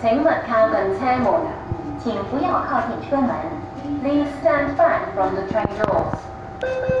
请勿靠近车门，请不要靠近车门。Please stand back from the train doors.